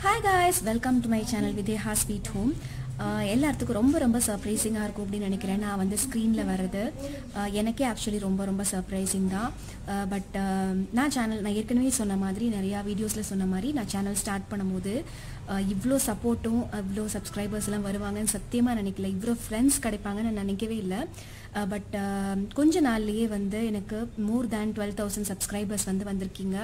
Hi guys, welcome to my channel Videha Sweet Home. எல்லாத்துக்கும் ரொம்ப ரொம்ப சர்ப்ரைசிங்காக இருக்கும் அப்படின்னு நினைக்கிறேன். நான் வந்து ஸ்க்ரீனில் வர்றது. எனக்கே ஆக்சுவலி ரொம்ப ரொம்ப சர்ப்ரைசிங் தான். பட் நான் சேனல் நான் ஏற்கனவே சொன்ன மாதிரி நிறையா வீடியோஸில் சொன்ன மாதிரி நான் சேனல் ஸ்டார்ட் பண்ணும்போது இவ்வளோ சப்போர்ட்டும் இவ்வளோ சப்ஸ்கிரைபர்ஸ் எல்லாம் வருவாங்கன்னு சத்தியமாக நினைக்கல. இவ்வளோ ஃப்ரெண்ட்ஸ் கிடைப்பாங்கன்னு நான் நினைக்கவே இல்லை. பட் கொஞ்ச நாள்லேயே வந்து எனக்கு more than twelve thousand subscribers வந்து வந்திருக்கீங்க.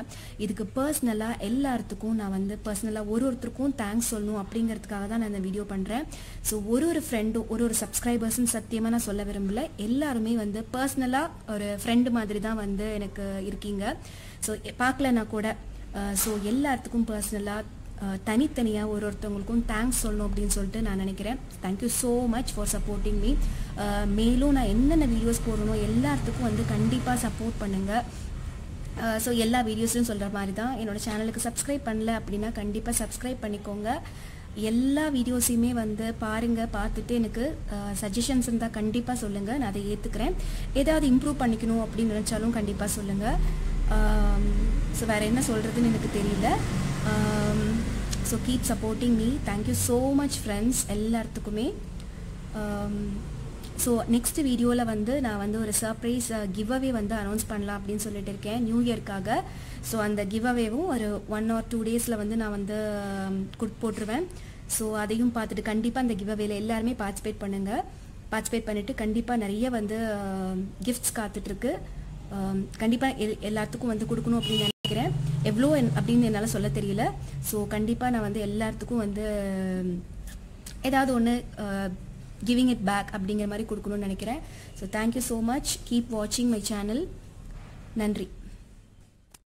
இதுக்கு பர்சனலாக எல்லாத்துக்கும் நான் வந்து பர்சனலாக ஒரு ஒருத்தருக்கும் தேங்க்ஸ் சொல்லணும் அப்படிங்கிறதுக்காக தான் நான் இந்த வீடியோ பண்ணுறேன் ஸோ ஒரு ஒரு ஃப்ரெண்டும் ஒரு ஒரு சப்ஸ்கிரைபர்ஸ்னு சத்தியமாக நான் சொல்ல விரும்பல. எல்லாருமே வந்து பர்சனலாக ஒரு ஃப்ரெண்டு மாதிரி தான் வந்து எனக்கு இருக்கீங்க. ஸோ பார்க்கலனா கூட ஸோ எல்லாத்துக்கும் பர்சனலாக தனித்தனியாக ஒரு ஒருத்தவங்களுக்கும் தேங்க்ஸ் சொல்லணும் அப்படின்னு சொல்லிட்டு நான் நினைக்கிறேன். Thank you so much for supporting me மேலும் நான் என்னென்ன வீடியோஸ் போடணும் எல்லாத்துக்கும் வந்து கண்டிப்பாக சப்போர்ட் பண்ணுங்கள் ஸோ எல்லா வீடியோஸையும் சொல்கிற மாதிரி தான் என்னோட சேனலுக்கு சப்ஸ்கிரைப் பண்ணல அப்படின்னா கண்டிப்பாக சப்ஸ்கிரைப் பண்ணிக்கோங்க. எல்லா வீடியோஸையுமே வந்து பாருங்கள் பார்த்துட்டு எனக்கு சஜஷன்ஸ் இருந்தால் கண்டிப்பாக சொல்லுங்கள் நான் அதை ஏற்றுக்கிறேன் ஏதாவது இம்ப்ரூவ் பண்ணிக்கணும் அப்படின்னு நினச்சாலும் கண்டிப்பாக சொல்லுங்கள் ஸோ வேறு என்ன சொல்கிறதுன்னு எனக்கு தெரியல. So keep supporting me thank you so much friends எல்லாத்துக்குமே. ஸோ நெக்ஸ்ட் வீடியோவில் வந்து நான் வந்து ஒரு சர்ப்ரைஸ் கிவ் அவே வந்து அனௌன்ஸ் பண்ணலாம் அப்படின்னு சொல்லிட்டு இருக்கேன் நியூ இயர்க்காக ஸோ அந்த கிவ் அவேவும் ஒரு ஒன் ஆர் டூ டேஸில் வந்து நான் வந்து um, குட் போட்டுருவேன். ஸோ அதையும் பார்த்துட்டு கண்டிப்பாக அந்த கிவ் அவேல எல்லாருமே பார்ட்டிசிபேட் பண்ணுங்கள் பார்ட்டிசிபேட் பண்ணிவிட்டு கண்டிப்பாக நிறைய வந்து um, கிஃப்ட்ஸ் காத்துட்ருக்கு. Um, கண்டிப்பாக எல் எல்லாத்துக்கும் வந்து கொடுக்கணும் அப்படின்னு நினைக்கிறேன். எவ்வளோ அப்படின்னு என்னால் சொல்ல தெரியல. ஸோ கண்டிப்பாக நான் வந்து எல்லாத்துக்கும் வந்து ஏதாவது ஒன்று uh, கிவிங் இட் பேக் அப்படிங்கிற மாதிரி கொடுக்கணும்னு நினைக்கிறேன். So thank you so much keep வாட்சிங் மை சேனல் நன்றி.